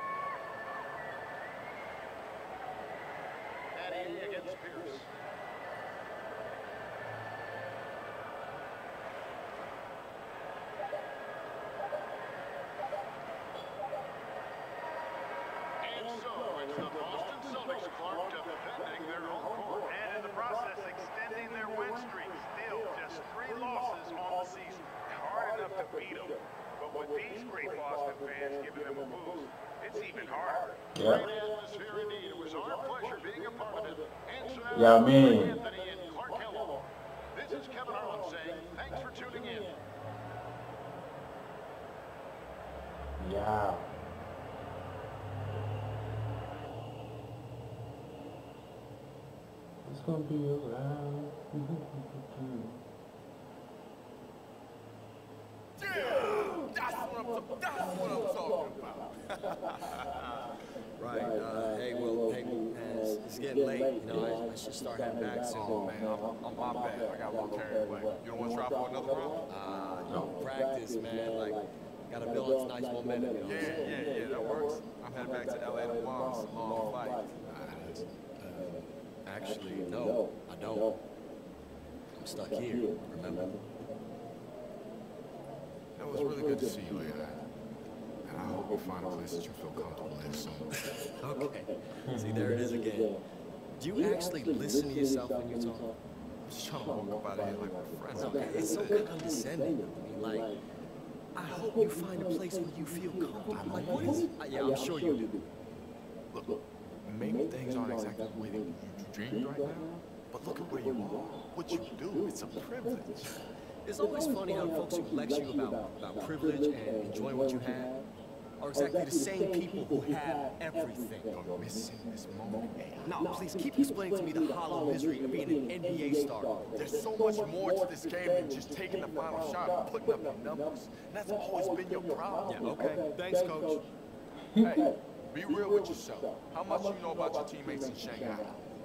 Patty against Pierce. And so it's the Boston Celtics, Clark, defending their home court. And in the process, extending their win streak. Still just beat them. But with these great Boston fans giving them a boost, it's even harder. Yeah. Great atmosphere indeed. It was our pleasure being a part of it. And so now, Yeah, I Greg mean- Anthony and Clark Kellogg. This is Kevin Harlan saying thanks for tuning in. Yeah. It's gonna be around. That's what I'm, that's what I'm talking about. Right. Uh, hey, well, hey, man, it's, it's getting late. You know, I, I should start heading back soon. Oh, man, I'm, I'm my bad. I got a little carried away. You don't want to try for another round? Uh, you know, practice, man. Like, gotta build up some nice momentum. You know what Yeah, I'm saying? yeah, yeah, that works. I'm heading back to LA tomorrow. It's a long flight. Uh, actually, no, I don't. I'm stuck here. Remember? It was really good to see you later. And I hope you find a place that you feel comfortable in soon. Okay. See, there it is again. Do you actually listen to yourself when you talk? I'm just trying to walk up out of here like we're friends. Okay, it's so condescending. I mean, like, I hope you find a place where you feel comfortable. Like, what is? Uh, yeah, I'm sure you do. Look, look, maybe things aren't exactly the way that you dreamed right now, but look at where you are. What you do, it's a privilege. It's always funny how folks who lecture you about, about privilege and enjoying what you have are exactly the same people who have everything. You're missing this moment. Now, please keep explaining to me the hollow misery of being an NBA star. There's so much more to this game than just taking the final shot and putting up the numbers. And that's always been your problem. Yeah, okay. Thanks, coach. Hey, be real with yourself. How much you know about your teammates in Shanghai?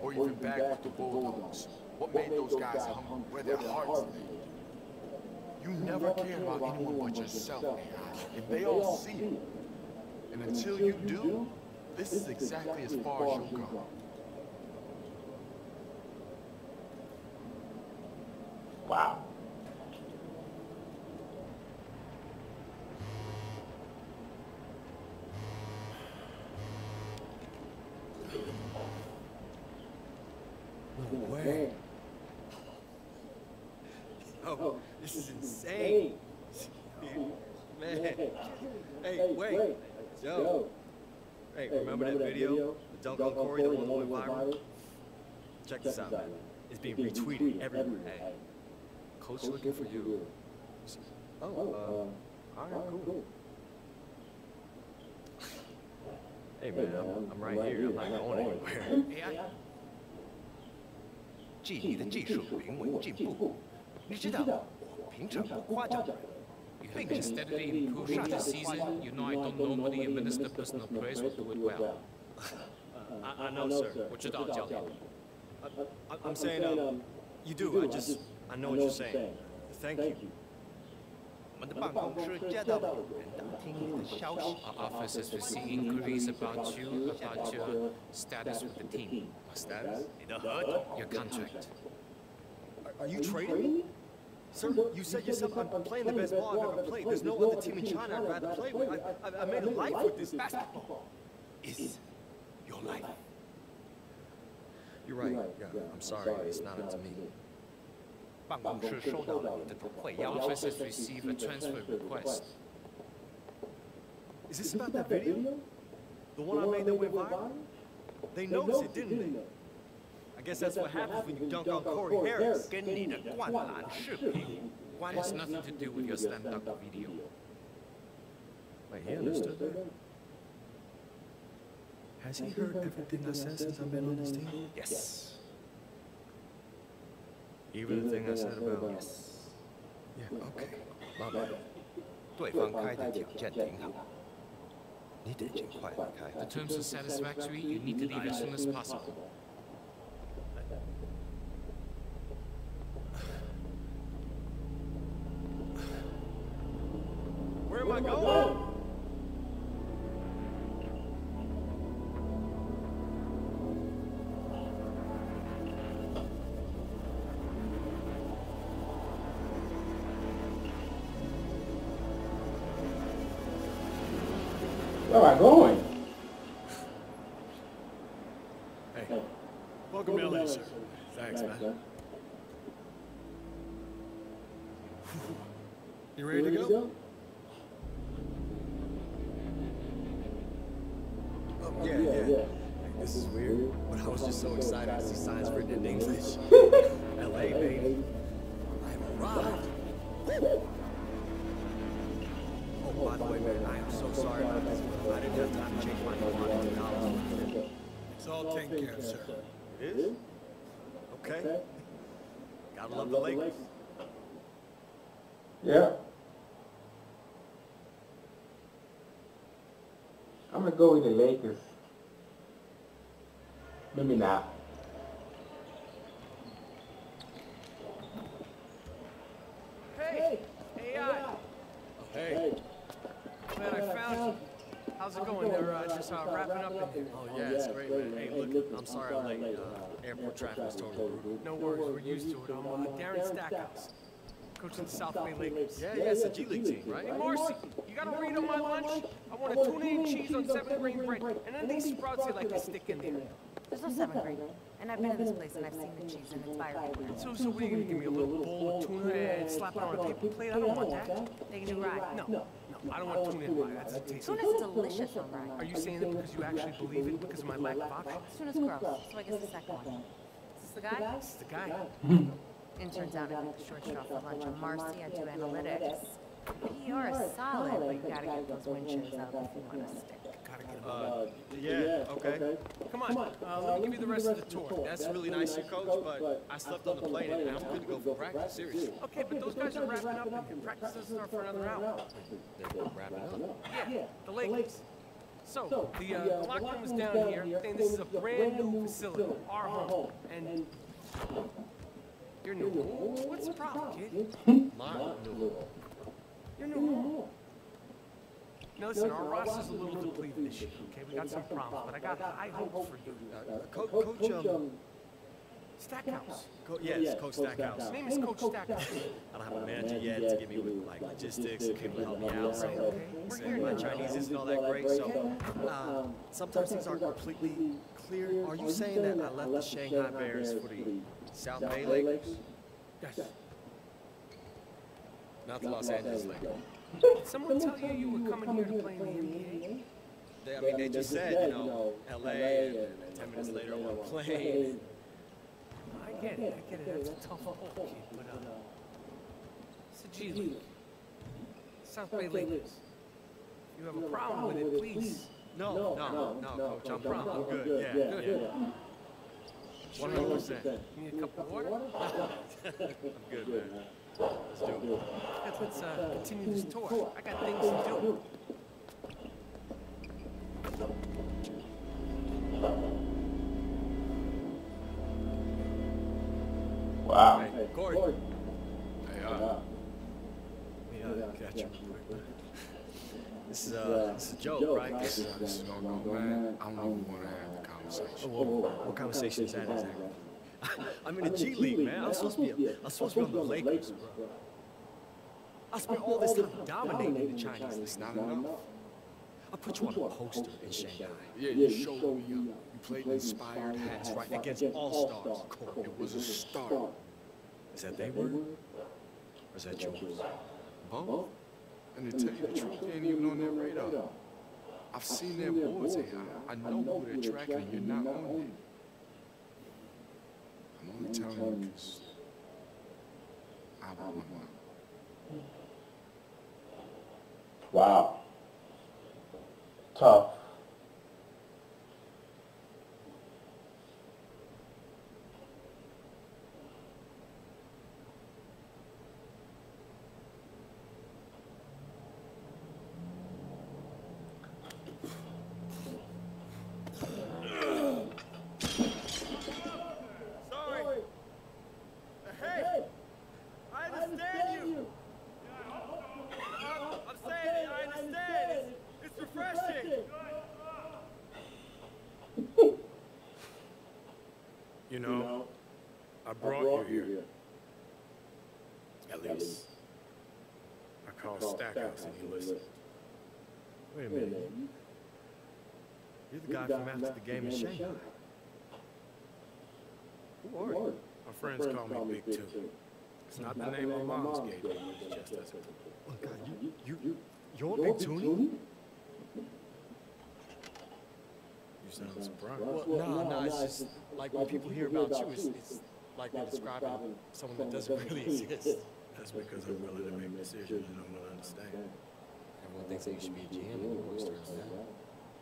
Or even back with the Bulldogs? What made those guys hungry? Where their hearts lay? You never care about anyone but yourself, AI. If they all see it. And until you do, this is exactly as far as you'll go. Wow. No way. Oh, this is insane. Man. Hey, wait. Yo. Hey, remember that video? The dunk on Corey, the one that went viral? Check this out, man. It's being retweeted everywhere. Hey, coach looking for you. Oh, uh, all right, cool. Hey, man, I'm, I'm right here. I'm not going anywhere. AI，记你的技术平稳进步。你知道，我平常不夸奖人。 You have been steadily improved through the season. You know I don't normally administer personal praise, but do it well. <laughs> I, I know, sir. 我知道，教练。 I, I'm saying, um, you do. I just, I know what you're saying. Thank you. 我们的办公室接到了有人打听你的消息。 Our office has received inquiries about you, about your status with the team. My status? 你的合同 Your contract. Are, are you trading me? Sir, you said yourself I'm playing the best ball I've ever played. There's no other team in China I'd rather play with. I, I, I made a life with this basketball. is your life. You're right. Yeah, I'm sorry. It's not up to me. The has received a transfer request. Is this about that video? The one I made that went viral? They noticed it, didn't they? I guess that's what happens when you dunk on Corey Harris. Guan has nothing to do with your slam dunk video. Wait, he understood that? Has he heard everything I said since I've been on this team? Yes. Even the thing I said about... Yes. Yeah, okay. My bad. 对方开的条件挺好，你得尽快离开。 The terms are satisfactory. You need to leave as soon as possible. Where am I going? Thanks, man. You ready to go? Oh, yeah, yeah. Like, this is weird, but I was just so excited to see signs written in English. <laughs> LA, baby. I've arrived. Oh, by the way, man, I am so sorry about this. I didn't have time to change my mind to dollars. It's all taken care of, sir. It is? Okay. Gotta love the Lakers. Yeah. I'm gonna go with the Lakers. Maybe not. Hey! AI! Hey. Man, I found you. How's it going? They're uh, just uh, wrapping up in here. Oh, yeah, it's great, man. Hey, look, I'm sorry I'm late. Uh, airport traffic was totally brutal. No worries, we're used to it. I'm uh, Darren Stackhouse, coach of the South Bay Lakers. Yeah, yeah, it's a G League team, right? Hey, Marcy, you got to read on my lunch? I want a tuna and cheese on seven grain bread, and then these sprouts you like to stick in there. There's no seven grade. And I've been in this place and I've seen the cheese and it's viral. So, so what are you gonna give me? A little bowl of tuna and slap it on a paper plate? I don't want that. They can do rye. No, no, I don't want tuna in rye. That's a taste. Tuna's delicious on rye. Are you saying that because you actually believe it because of my lack of options? Tuna's gross, so I guess the second one. Is this the guy? This is the guy. <laughs> Interns out at the short straw for lunch. I'm Marcy, I do analytics. PR is solid, but you gotta get those windshields up if you want to stick. Gotta get him Uh, yeah, okay. Come on, uh, let me give you the rest of the tour. That's really nice, of you, coach, but I slept on the plane and I'm good to go for practice, seriously. Okay, but those guys are wrapping up and practice doesn't start for another hour. They're wrapping up. Yeah, the Lakers. So, the, uh, the locker room is down here, and this is a brand new facility, our home. And you're new. What's the problem, kid? My new. You're new. Now listen, our roster's a little depleted this year, okay? We got some problems, but I got high hopes for you. Uh, Co- Coach, um, Stackhouse. Co- yes, Coach Stackhouse. His name is Coach Stackhouse. I don't have a manager yet to give me with like logistics and people to help me out. So We're here my. Chinese isn't all that great. So um, sometimes things aren't completely clear. Are you saying that I left the Shanghai Bears for the South Bay Lakers? Yes. Not the Los Angeles Lakers. Did someone tell you you were coming here to play in the NBA? They, I mean, they just said, you know, LA, and then 10 minutes later I'm on a plane. I get it, I get it. That's a tough kid, but, uh, it's a G League. South Bay Lakers. You have a problem with it, please. No, no, no, coach, I'm, I'm, I'm good. Yeah, Good. yeah. 100%. You need a cup of water? <laughs> I'm good, man. Let's do it. Let's, let's uh, continue this tour. I got things to do. Wow. Hey, Corey. Hey, uh, Yeah, got you. This is, uh, this is a joke, right? this is, this is gonna go, man. I don't even wanna have the conversation. Whoa, whoa, whoa. What conversation is that exactly? <laughs> I'm in the G League, man. I'm supposed to be, I'm supposed to be on the Lakers, bro. I spent all this time dominating the Chinese. It's not enough. I put you on a poster in Shanghai. Yeah, you showed me up. You played inspired That's hats. right, against all stars. Corey. It was a start. Is that they were? Or is that yours? Both. And to tell you the truth, they ain't even on their radar. I've seen their boards, and I, know who they're tracking, and you're not on there. I'm only telling you because I want one. Wow. Tough. Sorry. Hey, I understand you. I'm, I'm saying it, I understand. It's, it's refreshing. You know, I brought you here. At least, I called Stackhouse and he listened. Wait a minute. You're the guy from after the game in Shanghai. Who are you? My friends call me Big Two. It's not the name my mom's gave me. It's just as Look, God, you, you, you, you're Big Toonie? You sound surprised. Well, no, no, it's just like when people hear about you, it's, it's like they're describing someone that doesn't really exist. That's because I'm willing to make decisions you don't want to understand. Everyone thinks that you should be a GM and your voice turns down.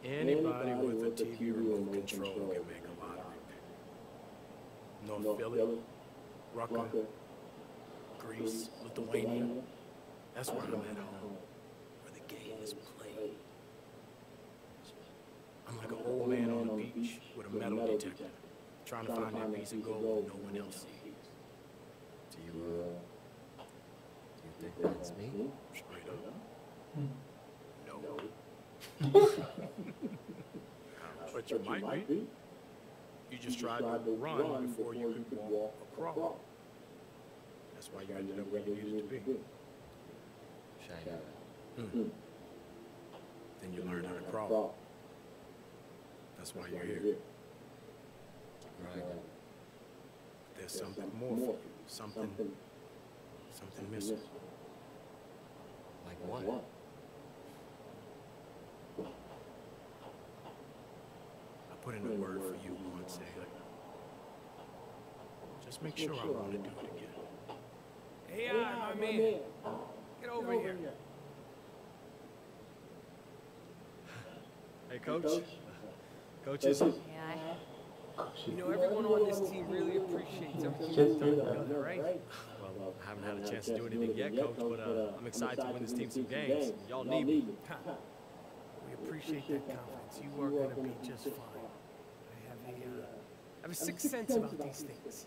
Anybody with a TV remote control can make a lottery pick. North Philly, Rucker, Greece, Lithuania. That's where I'm at home, where the game is played. I'm like an old man on the beach with a metal detector, trying to find that reason of gold no one else sees. Do you, uh, do you think that's me? Straight up. No. <laughs> but you might be. You just tried to run before you could walk or crawl. That's why you ended up where you needed to be. Should I know Hmm. Then you learn how to crawl. That's why you're here. Right. There's something more for you. Something, something missing. Like what? I put in a word for you once, Haley. Just make sure I want to do it again. Hey, uh, my man. Get over here. Hey, Coach. Coaches. Yeah, You know, everyone on this team really appreciates everything you've done together, right? Well, I haven't had a chance to do anything yet, Coach, but uh, I'm excited to win this team some games. Y'all need me. <laughs> We appreciate that confidence. You are going to be just fine. I have a, uh, I have a sixth sense about these things.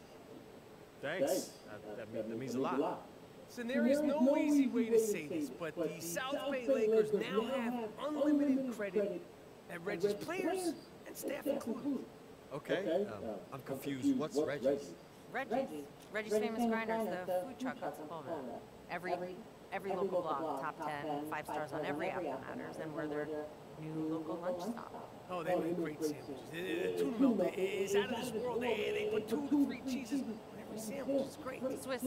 Thanks. That, that, mean- that means a lot. So there is no easy way to say this, but the South Bay Lakers now have unlimited credit at Reggie's players and staff included. Okay. Um, I'm confused. What's Reggie's? Reggie's, Reggie's Famous Grinders, the food truck out of Pullman. Every, every local blog, top 10, five stars on every app that matters, and we're their new local lunch stop. Oh, they make great sandwiches. The, the tuna melt is out of this world. They, they put two to three cheeses on every sandwich. It's great. Swiss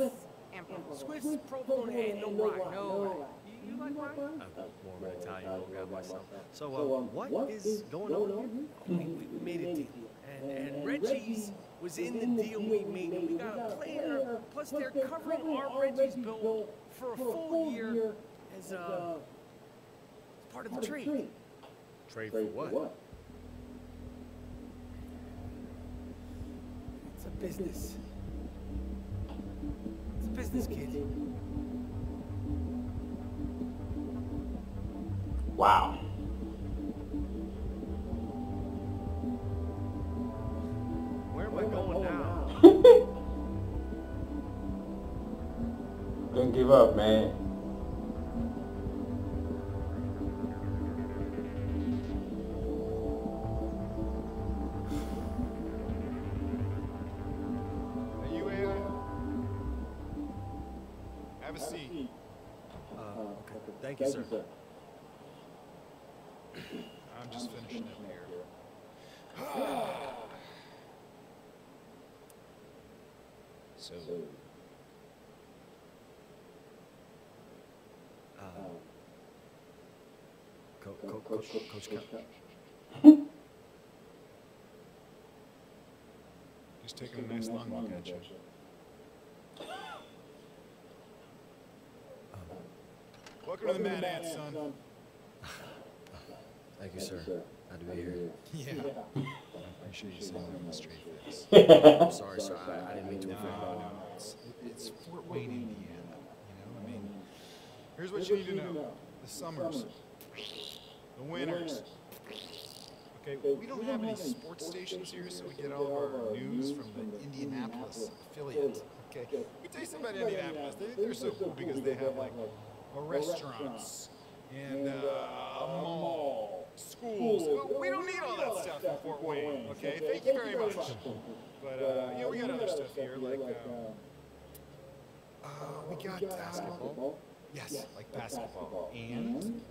and provolone. Swiss, provolone, and no rye. No rye. You, you like rye? I'm more of an Italian guy myself. So, uh, what is going on here? We, we we made a deal. And, and Reggie's was in the deal we made. And we got a player, plus they're covering our Reggie's bill for a full year as uh, part of the trade. Trade for what? It's a business. It's a business, kid. Wow. Am I going now? <laughs> Don't give up, man. Hey, you, Haley? Have a seat. Uh, okay. Thank you, sir. I'm just finishing up here. So, Uh, Co- Co- Co- Co- Coach Cal. just taking a nice long look at you. Welcome to the Mad Ants, son. Thank you, sir. Glad to be here. Yeah. <laughs> I appreciate you saying that with a straight <laughs> face. I'm sorry, sir. I, I didn't mean to No, offend. no, it's, it's Fort Wayne, Indiana. You know, I mean, here's what you need to know: the summers, the winters. Okay, we don't have any sports stations here, so we get all of our news from the Indianapolis affiliate. Okay, we tell you something about Indianapolis. They, they're so cool because they have like a restaurants and uh, a mall, schools. Well, we don't need all that stuff in Fort Wayne. Okay, thank you very much. But uh, know, we got other stuff here like. Um, uh, we got basketball. Yes, like basketball. And.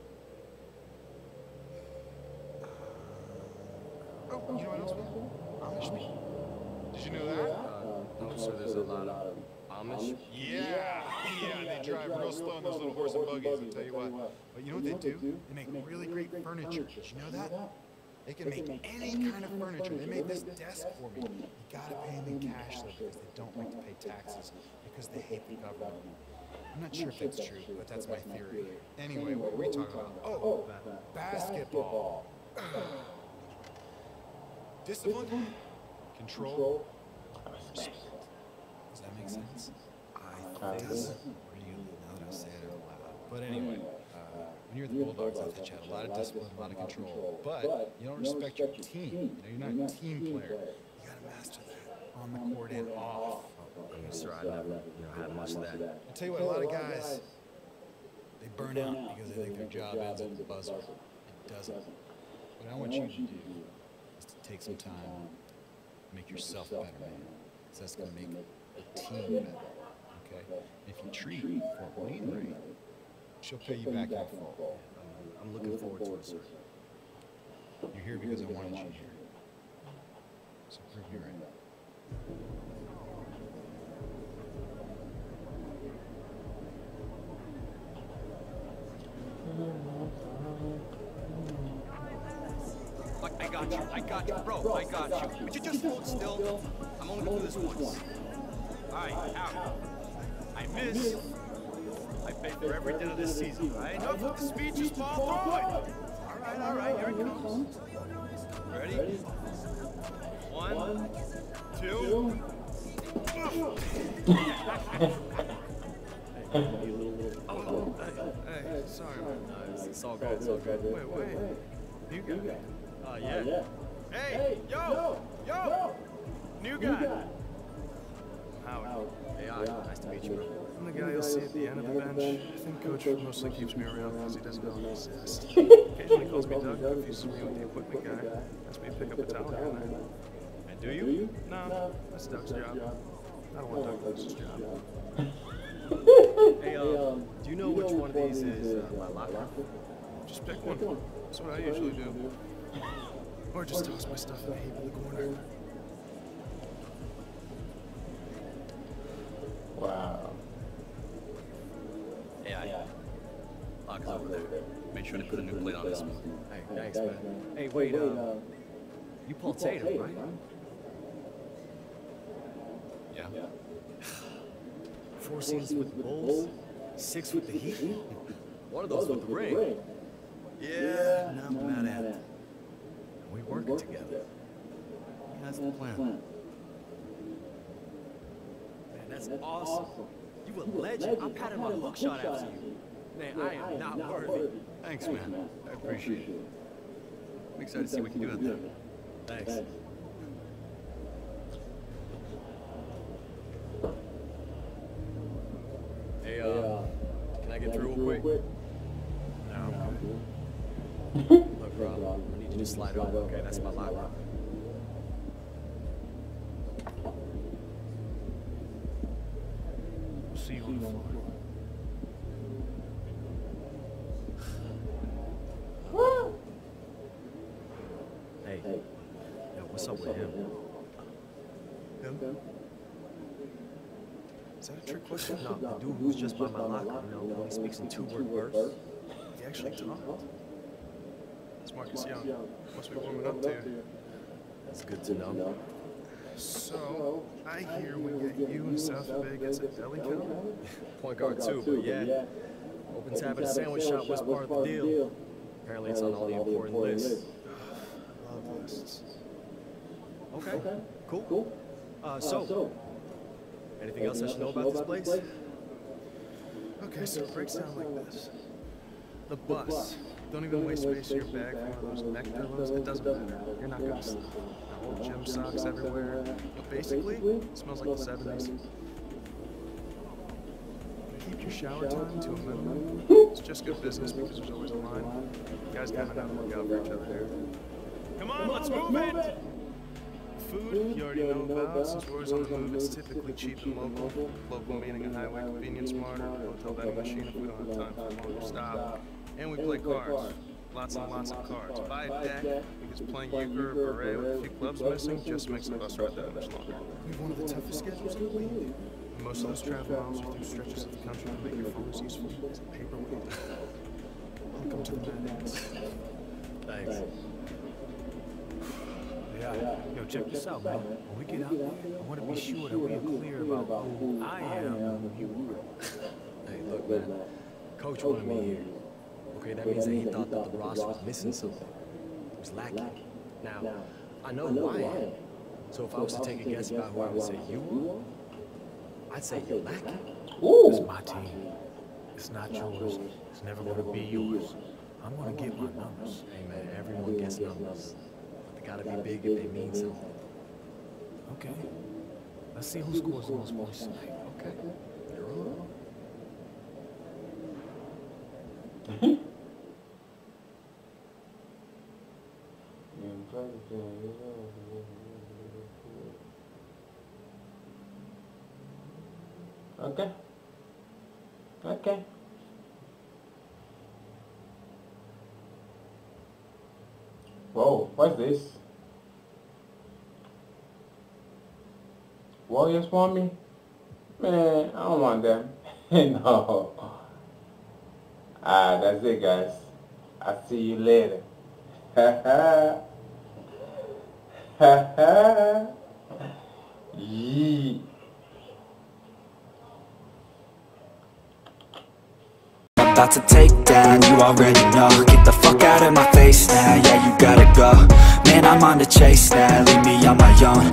Uh, oh, you know what else? Amish people. Did you know that? Uh, no, sir. There's a lot of Amish? Yeah, yeah, they drive real slow in those little horse and buggies, I'll tell you what. But you know what they do? They make really great furniture. Did you know that? They can make any kind of furniture. They made this desk for me. You gotta pay them in cash though, because they don't like to pay taxes, because they hate the government. I'm not sure if that's true, but that's my theory. Anyway, what were we talking about? Oh, oh basketball. Discipline, control, respect. Does that make sense? I think it doesn't really, now that I say it out loud. But anyway, uh, when you're the Bulldogs, I think you had a lot of discipline, a lot of control. But you don't respect your team. You know, you're not a team player. You gotta master that on the court and off. I'm sure I never, you know, had much of that. I'll tell you what, a lot of guys, they burn out because they think their job ends at the buzzer. It doesn't. What I want you to do is to take some time, make yourself better, man. Because that's going to make the team better. Okay? If you treat Fort Wayne right, she'll pay you back in full. I'm looking forward to it, sir. You're here because I wanted you here. So prove me right. I, I got you. I got you, bro. I got you. Would you just hold still? I'm only gonna do this once. Alright, out. I miss. I paid for every of this season. Right? Enough with the speech, fall through it. Alright, alright, here it comes. Ready? One, two. oh, hey, hey, sorry, man. No, it's, all good. It's all good. Wait, wait. You guy. Uh, yeah. Hey, yo, yo, new guy. Howard. Hey, I, nice to meet you, bro. I'm the guy you'll see at the end of the bench. I think coach mostly keeps me around because he doesn't really exist. Occasionally calls me Doug if he's me with the equipment guy. Ask me to pick up a towel here and there. And do you? No, that's Doug's job. I don't want Doug Lewis's job. Hey, um, do you know which one of these is uh, my locker? Just pick one. That's what I usually do. Or just toss my stuff in a heap in the corner. Wow. Hey, I. Locker's over there. Make sure to put a new plate on this one. Hey, thanks, man. Hey, wait, uh, you Paul Tatum, right? Yeah. <sighs> Four seasons with the Bulls, six with the Heat. <laughs> One of those with the ring. Yeah, now I'm mad at it. We working together. Yeah, that's the plan. Man, that's awesome. You a legend. I'm patting my hook shot after you. Man, I am not worthy. Thanks, man. I appreciate it. I'm excited to see what we can do out there. Thanks. Hey, uh, can I get through real quick? No, No problem. I need you to slide over. Okay, that's my locker. See you on the floor. Hey, yo, what's up with him? Him? Is that a trick question? No, the dude who's just by my locker, you know, only speaks in two-word bursts. He actually talked. It's Marcus Young. Must be warming up to you. That's good to know. So, I hear we get you and South Bay gets a deli? <laughs> Point guard too, but yeah. Open tab at a sandwich shop was part of the deal. Apparently it's on all the important lists. <sighs> Love lists. Okay, cool. Uh, so, anything else I should know about this place? Okay, so it breaks down like this. The bus. Don't even waste space in your bag for one of those neck pillows. It doesn't matter. You're not gonna stop. Now, old gym socks everywhere. But basically, it smells like the 70s. Keep your shower time to a minimum. It's just good business because there's always a line. Guys gotta know to look out for each other here. Come on, let's move it! Food, you already know about. Since always on the move, it's typically cheap and local. Local meaning a highway convenience mart or hotel vending machine if we don't have time for a longer stop. And we play cards. Lots and lots of cards. Buy a deck, because playing euchre or beret with a few clubs missing just makes the bus ride that much longer. We have one of the toughest schedules in the league. Most of those travel miles are through stretches of the country to make your phone as useful as a paperweight. Welcome to the madness. Thanks. Yeah, yo, check this out, man. When we get out there, I want to be sure that we are clear about who I am and who you are. <laughs> Hey, look, man. Coach wanted me here. Okay, that means that he thought that the roster was missing something. It was lacking. Now, I know who I am. So if I was to take a guess about who I would say you are, I'd say you're lacking. It's my team. It's not yours. It's never going to be yours. I'm going to get my numbers. Hey, man, everyone gets numbers. But they gotta be big if they mean something. Okay. Let's see who scores the most points tonight. Okay. You're on. Okay. Okay. Whoa, what's this? Warriors want me? Man, I don't want them. <laughs> no. Ah, that's it, guys. I'll see you later. Ha ha. Ha ha. Yee. I'm about to take down, you already know. Get the fuck out of my face now, yeah you gotta go. Man I'm on the chase now, leave me on my own